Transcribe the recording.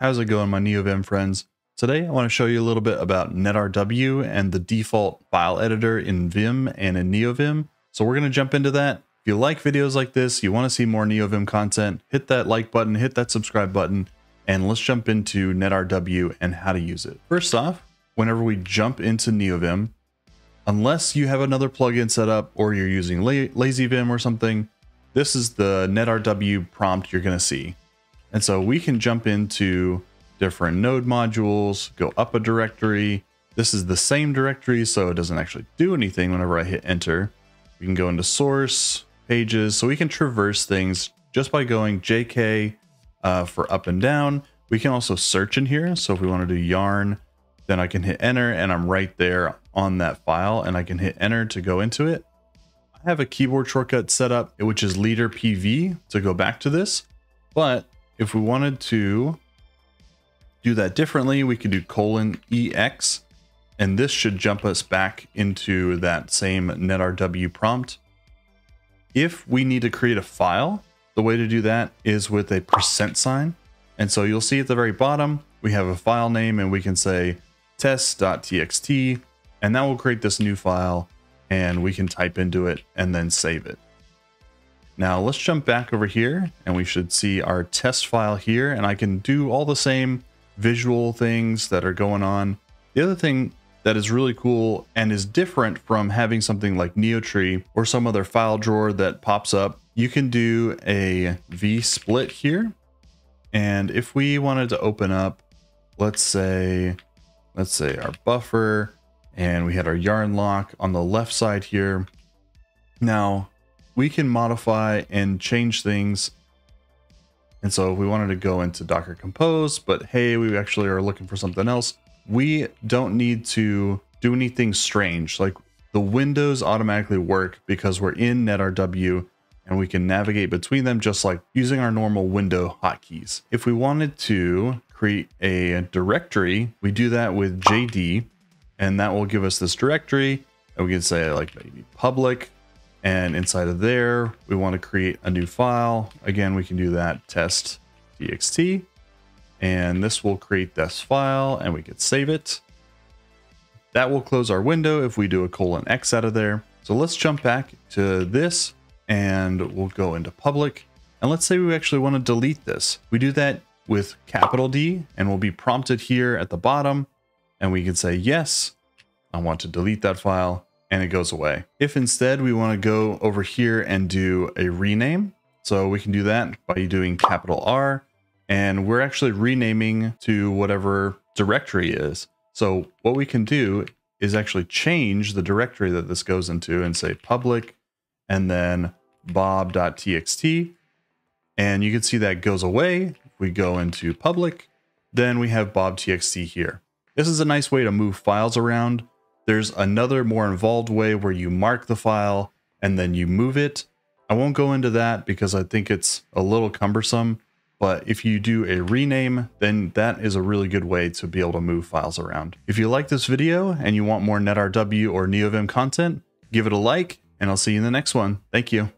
How's it going, my NeoVim friends? Today, I want to show you a little bit about NetRW and the default file editor in Vim and in NeoVim. So we're going to jump into that. If you like videos like this, you want to see more NeoVim content, hit that like button, hit that subscribe button, and let's jump into NetRW and how to use it. First off, whenever we jump into NeoVim, unless you have another plugin set up or you're using La LazyVim or something, this is the NetRW prompt you're going to see. And so we can jump into different node modules, go up a directory. This is the same directory, so it doesn't actually do anything whenever I hit enter. We can go into source, pages, so we can traverse things just by going JK uh, for up and down. We can also search in here. So if we want to do yarn, then I can hit enter and I'm right there on that file and I can hit enter to go into it. I have a keyboard shortcut set up, which is leader PV to go back to this. But if we wanted to do that differently, we could do colon EX, and this should jump us back into that same netrw prompt. If we need to create a file, the way to do that is with a percent sign. And so you'll see at the very bottom, we have a file name and we can say test.txt, and that will create this new file and we can type into it and then save it. Now let's jump back over here and we should see our test file here and I can do all the same visual things that are going on. The other thing that is really cool and is different from having something like NeoTree or some other file drawer that pops up, you can do a V split here. And if we wanted to open up, let's say, let's say our buffer and we had our yarn lock on the left side here. Now we can modify and change things. And so if we wanted to go into Docker Compose, but hey, we actually are looking for something else, we don't need to do anything strange. Like the windows automatically work because we're in NetRW and we can navigate between them just like using our normal window hotkeys. If we wanted to create a directory, we do that with JD and that will give us this directory. And we can say like maybe public and inside of there, we want to create a new file. Again, we can do that test txt. And this will create this file and we can save it. That will close our window if we do a colon X out of there. So let's jump back to this and we'll go into public. And let's say we actually want to delete this. We do that with capital D and we'll be prompted here at the bottom. And we can say, yes, I want to delete that file and it goes away. If instead we want to go over here and do a rename, so we can do that by doing capital R, and we're actually renaming to whatever directory is. So what we can do is actually change the directory that this goes into and say public and then bob.txt. And you can see that goes away. We go into public, then we have bob.txt here. This is a nice way to move files around there's another more involved way where you mark the file and then you move it. I won't go into that because I think it's a little cumbersome, but if you do a rename, then that is a really good way to be able to move files around. If you like this video and you want more NetRW or NeoVim content, give it a like and I'll see you in the next one. Thank you.